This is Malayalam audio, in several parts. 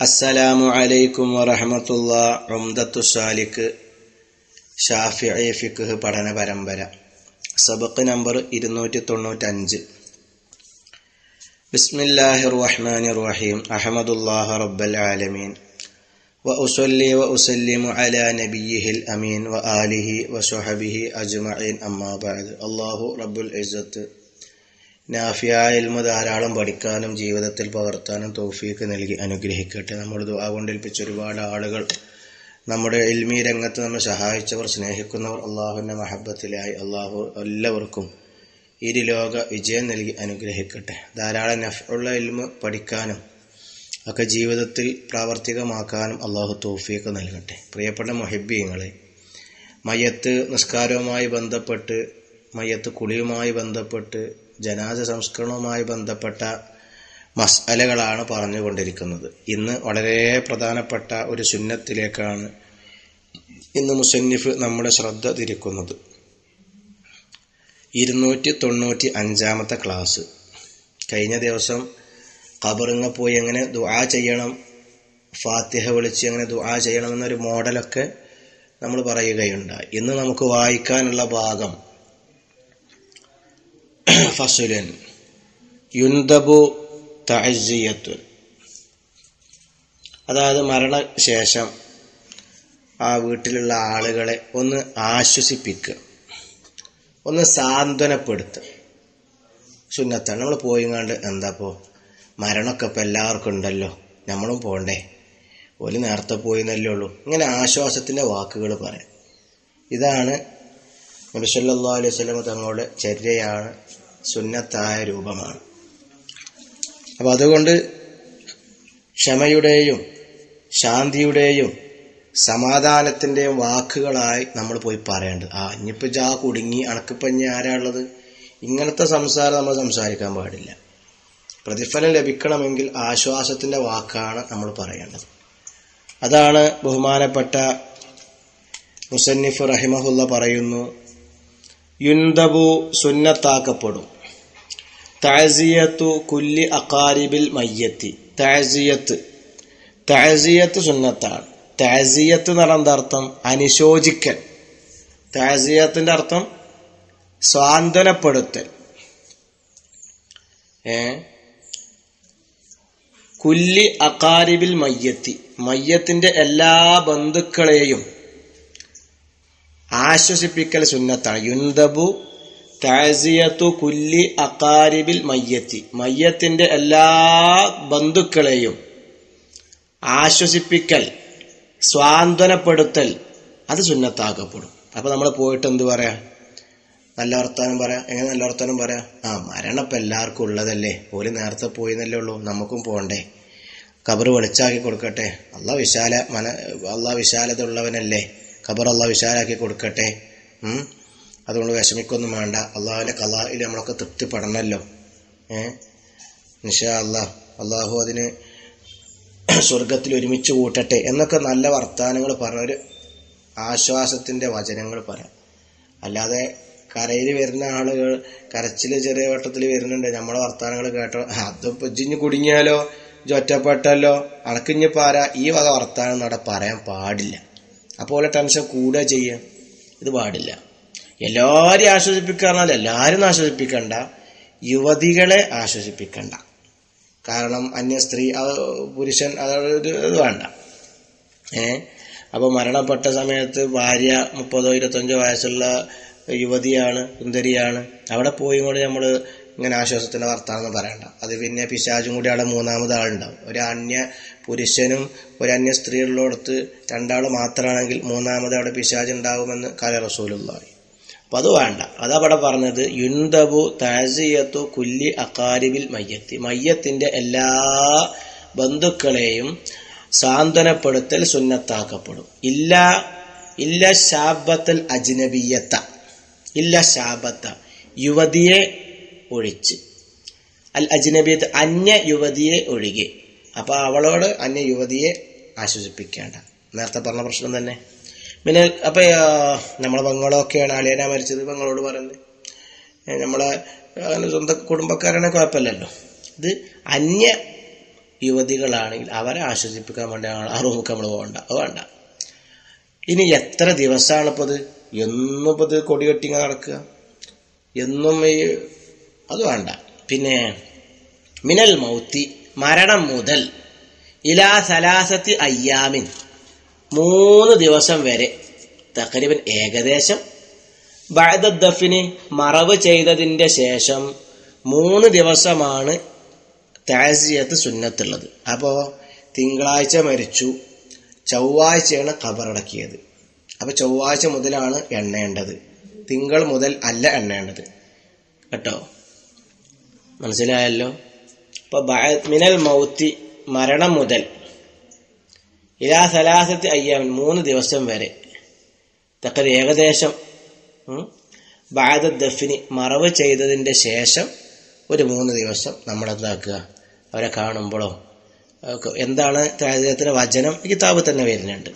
അസ്സലാമു അലൈക്കും വറഹമത്തുള്ള ഉംദത്തു സാലിക്ക് ഷാഫിഇ ഫിഖ് പഠന പരമ്പര സബക്ക് നമ്പർ ഇരുന്നൂറ്റി തൊണ്ണൂറ്റഞ്ച് ബിസ്മില്ലാഹി റഹ്മാനി റഹീം അഹമ്മദുല്ലാഹ റബ്ബൽ ആലമീൻ وأصلي وأسلم على نبيه الأمين وآله وصحبه أجمعين أما بعد الله رب العزة നാഫിയായ ഇൽമ ധാരാളം പഠിക്കാനും ജീവിതത്തിൽ പകർത്താനും തോഫീക്ക് നൽകി അനുഗ്രഹിക്കട്ടെ. നമ്മൾ ദുആ ഒരുപാട് ആളുകൾ നമ്മുടെ ഇൽമി രംഗത്ത് നമ്മെ സഹായിച്ചവർ സ്നേഹിക്കുന്നവർ അള്ളാഹുവിന്റെ മഹബത്തിലായി അള്ളാഹു എല്ലാവർക്കും ഇരുലോക വിജയം നൽകി അനുഗ്രഹിക്കട്ടെ. ധാരാളം നഫുള്ള ഇൽമ പഠിക്കാനും ഒക്കെ ജീവിതത്തിൽ പ്രാവർത്തികമാക്കാനും അള്ളാഹു തോഫിയൊക്കെ നൽകട്ടെ. പ്രിയപ്പെട്ട മൊഹിബീങ്ങളെ മയ്യത്ത് നിസ്കാരവുമായി ബന്ധപ്പെട്ട് മയ്യത്ത് കുളിയുമായി ബന്ധപ്പെട്ട് ജനാസ സംസ്കരണവുമായി ബന്ധപ്പെട്ട മസാലകളാണ് പറഞ്ഞുകൊണ്ടിരിക്കുന്നത്. ഇന്ന് വളരെ പ്രധാനപ്പെട്ട ഒരു സുന്നത്തിലേക്കാണ് ഇന്ന് മുസന്നിഫ് നമ്മുടെ ശ്രദ്ധ തിരിക്കുന്നത്. ഇരുന്നൂറ്റി തൊണ്ണൂറ്റി അഞ്ചാമത്തെ ക്ലാസ് കഴിഞ്ഞ ദിവസം കബറിങ്ങ പോയി എങ്ങനെ ദുആ ചെയ്യണം ഫാത്തിഹ വിളിച്ച് എങ്ങനെ ദുആ ചെയ്യണം എന്നൊരു മോഡലൊക്കെ നമ്മൾ പറയുകയുണ്ടായി. ഇന്ന് നമുക്ക് വായിക്കാനുള്ള ഭാഗം ഫസുലൻ യുന്തബു തഅസിയത്തുൻ അതായത് മരണശേഷം ആ വീട്ടിലുള്ള ആളുകളെ ഒന്ന് ആശ്വസിപ്പിക്കുക. ഒന്ന് സാന്ത്വനപ്പെടുത്തുക. സുന്നത്താണ്. നമ്മൾ പോയിങ്ങാണ്ട് എന്താപ്പോ മരണമൊക്കെ ഇപ്പോൾ എല്ലാവർക്കും ഉണ്ടല്ലോ. നമ്മളും പോണ്ടേ? ഒരു നേരത്തെ പോയി എന്നല്ലേ ഉള്ളൂ. ഇങ്ങനെ ആശ്വാസത്തിന്റെ വാക്കുകൾ പറയാം. ഇതാണ് നബിസല്ലാ അലൈഹി സ്വലം തങ്ങളുടെ ചര്യയാണ് സുന്നത്തായ രൂപമാണ്. അപ്പോൾ അതുകൊണ്ട് ക്ഷമയുടെയും ശാന്തിയുടെയും സമാധാനത്തിന്റെയും വാക്കുകളായി നമ്മൾ പോയി പറയേണ്ടത്. ആ ഇനിയിപ്പോൾ ജാ കുടുങ്ങി അണക്കിപ്പം ഇനി ആരാ ഉള്ളത്? ഇങ്ങനത്തെ സംസാരം നമ്മൾ സംസാരിക്കാൻ പാടില്ല. പ്രതിഫലം ലഭിക്കണമെങ്കിൽ ആശ്വാസത്തിന്റെ വാക്കാണ് നമ്മൾ പറയേണ്ടത്. അതാണ് ബഹുമാനപ്പെട്ട മുസന്നിഫ് റഹിമഹുല്ല പറയുന്നു യുന്തബു സുന്നത്താക്കപ്പെടും. തഴസിയത്തു കുല്ലി അക്കാരിബിൽ മയ്യത്തി. തഴസിയത്ത് തഴസിയത്ത് സുന്നത്താണ്. താസിയത്ത് എന്ന് പറഞ്ഞ അർത്ഥം അനുശോചിക്കൽ. താസിയത്തിന്റെ അർത്ഥം സ്വാന്തനപ്പെടുത്തൽ. ഏ? കുല്ലി അക്കാരിബിൽ മയ്യത്തി. മയ്യത്തിന്റെ എല്ലാ ബന്ധുക്കളെയും ആശ്വസിപ്പിക്കൽ സുന്നത്താണ്. യുന്തബു താസിയത്തു കുല്ലി അക്കാരിബിൽ മയ്യത്തി. മയ്യത്തിന്റെ എല്ലാ ബന്ധുക്കളെയും ആശ്വസിപ്പിക്കൽ സ്വാന്തനപ്പെടുത്തൽ അത് സുന്നത്താക്കപ്പെടും. അപ്പൊ നമ്മൾ പോയിട്ട് എന്ത് പറയാ? നല്ല വർത്താനം പറയാ. എങ്ങനെ നല്ല വർത്താനം പറയാ? ആ മരണം ഇപ്പം എല്ലാവർക്കും ഉള്ളതല്ലേ. ഒരു നേരത്തെ പോയി എന്നല്ലേ ഉള്ളൂ. നമുക്കും പോകണ്ടേ ഖബർ വെളിച്ചാക്കി കൊടുക്കട്ടെ. അള്ളാ വിശാല മന അള്ളാ വിശാലത ഉള്ളവനല്ലേ ഖബർ അള്ളാ വിശാലാക്കി കൊടുക്കട്ടെ. അതുകൊണ്ട് വിഷമിക്കൊന്നും വേണ്ട. അള്ളാഹുവിന്റെ കലായിൽ നമ്മളൊക്കെ തൃപ്തിപ്പെടണമല്ലോ ഏ? നിഷാ അള്ളാഹ് അള്ളാഹു അതിന് സ്വർഗത്തിൽ ഒരുമിച്ച് കൂട്ടട്ടെ എന്നൊക്കെ നല്ല വർത്തമാനങ്ങൾ പറഞ്ഞൊരു ആശ്വാസത്തിന്റെ വചനങ്ങൾ പറയാം. അല്ലാതെ കരയിൽ വരുന്ന ആളുകൾ കരച്ചിൽ ചെറിയ വട്ടത്തിൽ വരുന്നുണ്ട്. നമ്മളെ വർത്തമാനങ്ങൾ കേട്ടോ. അതിപ്പോൾ ഇജിഞ്ഞ് കുടുങ്ങിയാലോ? ജൊറ്റപ്പെട്ടല്ലോ അണക്കിഞ്ഞ് പാര ഈ വക വർത്തമാനം നട പറയാൻ പാടില്ല. അപ്പോൾ ടെൻഷൻ കൂടുക ചെയ്യുക ഇത് പാടില്ല. എല്ലാവരെയും ആശ്വസിപ്പിക്കാറെന്നാൽ എല്ലാവരും ആശ്വസിപ്പിക്കണ്ട. യുവതികളെ ആശ്വസിപ്പിക്കണ്ട. കാരണം അന്യ സ്ത്രീ പുരുഷൻ അതൊരു ഇത് വേണ്ട. ഏ? അപ്പോൾ മരണപ്പെട്ട സമയത്ത് ഭാര്യ മുപ്പതോ ഇരുപത്തഞ്ചോ വയസ്സുള്ള യുവതിയാണ് സുന്ദരിയാണ്. അവിടെ പോയി കൊണ്ട് നമ്മൾ ഇങ്ങനെ ആശ്വാസത്തിന്റെ വർത്താനം പറയണ്ട. അത് പിന്നെ പിശാചും കൂടി അവിടെ മൂന്നാമത് ആളുണ്ടാവും. ഒരു അന്യ പുരുഷനും ഒരു അന്യ സ്ത്രീകളിലോടത്ത് രണ്ടാൾ മാത്രമാണെങ്കിൽ മൂന്നാമത് അവിടെ പിശാജ് ഉണ്ടാകുമെന്ന് കാല റസൂലുള്ളാഹി അപ്പൊ അത് വേണ്ട. അതവിടെ പറഞ്ഞത് യുന്തബു താസിയത്തു കുല്ലി അക്കാരിബിൽ മയ്യത്തി. മയ്യത്തിന്റെ എല്ലാ ബന്ധുക്കളെയും സാന്ത്വനപ്പെടുത്തൽ സുന്നത്താക്കപ്പെടും. ഇല്ല ഇല്ല ശാബത്തൽ അജ്നബിയത്ത. ഇല്ല ശാബത്ത. യുവതിയെ ഒഴിച്ച്. അൽ അജ്നബിയത്ത് അന്യ യുവതിയെ ഒഴികെ. അപ്പോൾ അവളോട് അന്യ യുവതിയെ ആശ്വസിപ്പിക്കേണ്ട. നേരത്തെ പറഞ്ഞ പ്രശ്നം തന്നെ. പിന്നെ അപ്പൊ നമ്മളെ പെങ്ങളൊക്കെയാണ് അളിയനാ മരിച്ചത് പെങ്ങളോട് പറയുന്നത് നമ്മളെ അങ്ങനെ സ്വന്തം കുടുംബക്കാരാണ് കുഴപ്പമില്ലല്ലോ. ഇത് അന്യ യുവതികളാണെങ്കിൽ അവരെ ആശ്വസിപ്പിക്കാൻ വേണ്ടി ആ റൂമിൽ നമ്മൾ പോകണ്ട. അത് വേണ്ട. ഇനി എത്ര ദിവസമാണ് ഇപ്പോൾ ഇത്? എന്നും ഇപ്പോൾ ഇത് കൊടി കെട്ടിങ്ങ നടക്കുക. എന്നും ഈ അത് വേണ്ട. പിന്നെ മിനൽ മൗത്തി മരണം മുതൽ ഇലാ സലാസത്തി അയ്യാമിൻ. മൂന്ന് ദിവസം വരെ തക്കരീബൻ ഏകദേശം ബഅദദ്ദഫിന് മറവ് ചെയ്തതിന്റെ ശേഷം മൂന്ന് ദിവസമാണ് താസിയത്ത് സുന്നത്തുള്ളത്. അപ്പോൾ തിങ്കളാഴ്ച മരിച്ചു. ചൊവ്വാഴ്ചയാണ് ഖബറടക്കിയത്. അപ്പോൾ ചൊവ്വാഴ്ച മുതലാണ് എണ്ണേണ്ടത്. തിങ്കൾ മുതൽ അല്ല എണ്ണേണ്ടത്. കേട്ടോ? മനസ്സിലായല്ലോ? അപ്പോൾ മിനൽ മൗത്തി മരണം മുതൽ ഇലാ സലാസത്തി അയ്യാമൻ മൂന്ന് ദിവസം വരെ. തക്കത് ഏകദേശം ബാദ ദഫിനി മറവ് ചെയ്തതിന്റെ ശേഷം ഒരു മൂന്ന് ദിവസം നമ്മൾ എന്താക്കുക അവരെ കാണുമ്പോഴോ എന്താണ് താജത്തിന്റെ വചനം? കിതാബ് തന്നെ വരുന്നുണ്ട്.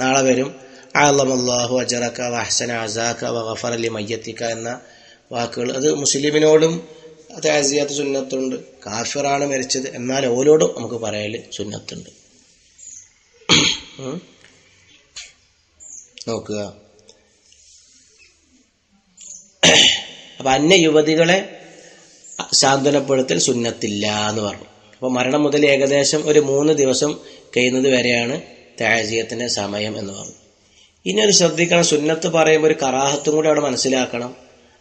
നാളെ വരും. ആലമല്ലാഹു അജറക്ക വഹസന അസാക്ക വഫർ അലി മയ്യത്തിക്ക എന്ന വാക്കുകൾ. അത് മുസ്ലിമിനോടും താസിയാത്ത് സുന്നത്തുണ്ട്. കാഫിറാണ് മരിച്ചത്. എന്നാൽ ഓരോടും നമുക്ക് പറയൽ സുന്നത്തുണ്ട്. നോക്കുക. അപ്പൊ അന്യ യുവതികളെ സാന്ത്വനപ്പെടുത്തൽ സുന്നത്തില്ല എന്ന് പറഞ്ഞു. അപ്പോൾ മരണം മുതൽ ഏകദേശം ഒരു മൂന്ന് ദിവസം കഴിയുന്നത് വരെയാണ് താജീയത്തിന്റെ സമയം എന്ന് പറഞ്ഞു. ഇനി ഒരു ശ്രദ്ധിക്കണം. സുന്നത്ത് പറയുമ്പോൾ ഒരു കറാഹത്തും കൂടി അവിടെ മനസ്സിലാക്കണം.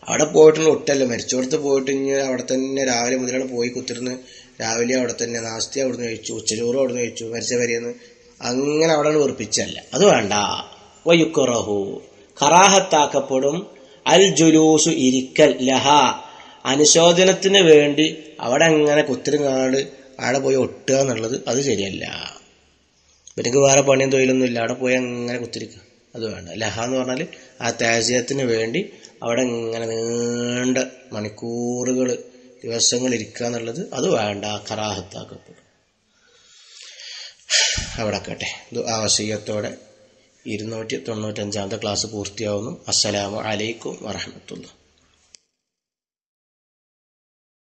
അവിടെ പോയിട്ടുള്ള ഒട്ടല്ല. മരിച്ചോടത്ത് പോയിട്ട് ഇനി അവിടെ തന്നെ രാവിലെ മുതലാണ് പോയി കുത്തിരുന്ന്. രാവിലെ അവിടെ തന്നെ നാസ്തി അവിടുന്ന് കഴിച്ചു. ഉച്ചചോറും അവിടുന്ന് കഴിച്ചു. മരിച്ച വരെയെന്ന് അങ്ങനെ അവിടെ വെറുപ്പിച്ചല്ല. അത് വേണ്ട. വയുക്കുറഹു കറാഹത്താക്കപ്പെടും. അൽ ജുലൂസു ഇരിക്കൽ ലഹ. അനുശോചനത്തിന് വേണ്ടി അവിടെ അങ്ങനെ കുത്തിരുങ്ങാട് അവിടെ പോയി ഒട്ടുക എന്നുള്ളത് അത് ശരിയല്ല. ഇവർക്ക് വേറെ പണിയും തൊഴിലൊന്നും ഇല്ല. അവിടെ പോയി അങ്ങനെ കുത്തിരിക്കുക? അത് വേണ്ട. ലഹ എന്ന് പറഞ്ഞാൽ ആ താജ്യത്തിന് വേണ്ടി അവിടെ ഇങ്ങനെ നീണ്ട മണിക്കൂറുകൾ ദിവസങ്ങൾ ഇരിക്കുക എന്നുള്ളത് അത് വേണ്ട. കറാഹത്താക്കപ്പെടും. അവിടെ കേട്ടെ ഇത് ആവശീയത്തോടെ ഇരുന്നൂറ്റി തൊണ്ണൂറ്റഞ്ചാമത്തെ ക്ലാസ് പൂർത്തിയാവുന്നു. അസ്സലാമു അലൈക്കും വറഹമത്തുള്ള